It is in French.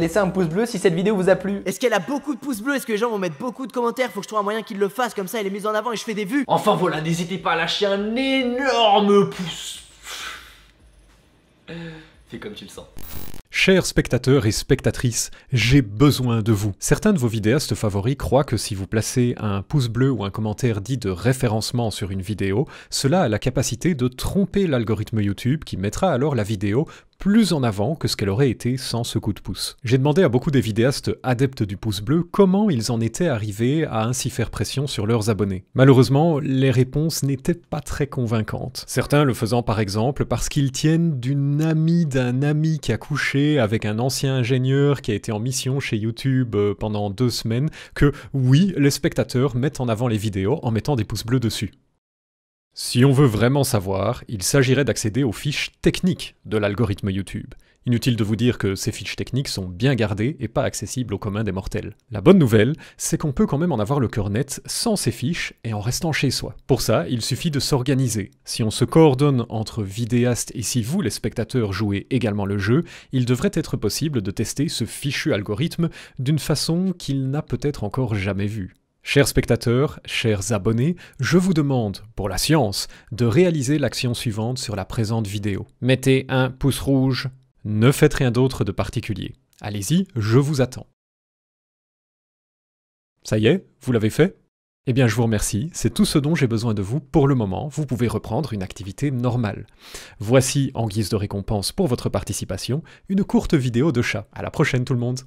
Laissez un pouce bleu si cette vidéo vous a plu. Est-ce qu'elle a beaucoup de pouces bleus? Est-ce que les gens vont mettre beaucoup de commentaires? Faut que je trouve un moyen qu'ils le fassent, comme ça elle est mise en avant et je fais des vues. Enfin voilà, n'hésitez pas à lâcher un énorme pouce. Fais comme tu le sens. Chers spectateurs et spectatrices, j'ai besoin de vous. Certains de vos vidéastes favoris croient que si vous placez un pouce bleu ou un commentaire dit de référencement sur une vidéo, cela a la capacité de tromper l'algorithme YouTube qui mettra alors la vidéo plus en avant que ce qu'elle aurait été sans ce coup de pouce. J'ai demandé à beaucoup des vidéastes adeptes du pouce bleu comment ils en étaient arrivés à ainsi faire pression sur leurs abonnés. Malheureusement, les réponses n'étaient pas très convaincantes. Certains le faisant par exemple parce qu'ils tiennent d'une amie d'un ami qui a couché avec un ancien ingénieur qui a été en mission chez YouTube euh, pendant deux semaines, que oui, les spectateurs mettent en avant les vidéos en mettant des pouces bleus dessus. Si on veut vraiment savoir, il s'agirait d'accéder aux fiches techniques de l'algorithme YouTube. Inutile de vous dire que ces fiches techniques sont bien gardées et pas accessibles au commun des mortels. La bonne nouvelle, c'est qu'on peut quand même en avoir le cœur net sans ces fiches et en restant chez soi. Pour ça, il suffit de s'organiser. Si on se coordonne entre vidéastes et si vous, les spectateurs, jouez également le jeu, il devrait être possible de tester ce fichu algorithme d'une façon qu'il n'a peut-être encore jamais vue. Chers spectateurs, chers abonnés, je vous demande, pour la science, de réaliser l'action suivante sur la présente vidéo. Mettez un pouce rouge. Ne faites rien d'autre de particulier. Allez-y, je vous attends. Ça y est, vous l'avez fait? Eh bien, je vous remercie, c'est tout ce dont j'ai besoin de vous pour le moment, vous pouvez reprendre une activité normale. Voici, en guise de récompense pour votre participation, une courte vidéo de chat. À la prochaine tout le monde